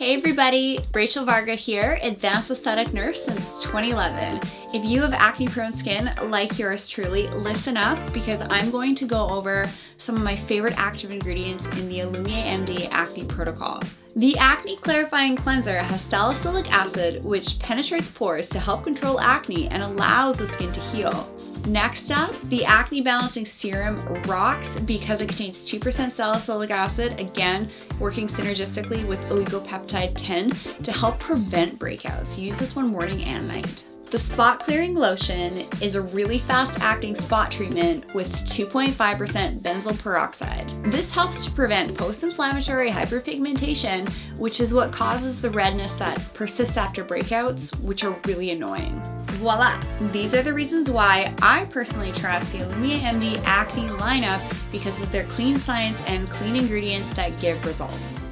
Hey everybody, Rachel Varga here, Advanced Aesthetic Nurse since 2011. If you have acne prone skin like yours truly, listen up because I'm going to go over some of my favorite active ingredients in the Alumier MD Acne Protocol. The Acne Clarifying Cleanser has salicylic acid which penetrates pores to help control acne and allows the skin to heal. Next up, the Acne Balancing Serum rocks because it contains 2% salicylic acid, again, working synergistically with oligopeptide 10 to help prevent breakouts. Use this one morning and night. The Spot Clearing Lotion is a really fast acting spot treatment with 2.5% benzoyl peroxide. This helps to prevent post-inflammatory hyperpigmentation, which is what causes the redness that persists after breakouts, which are really annoying. Voila! These are the reasons why I personally trust the Alumier MD Acne lineup because of their clean science and clean ingredients that give results.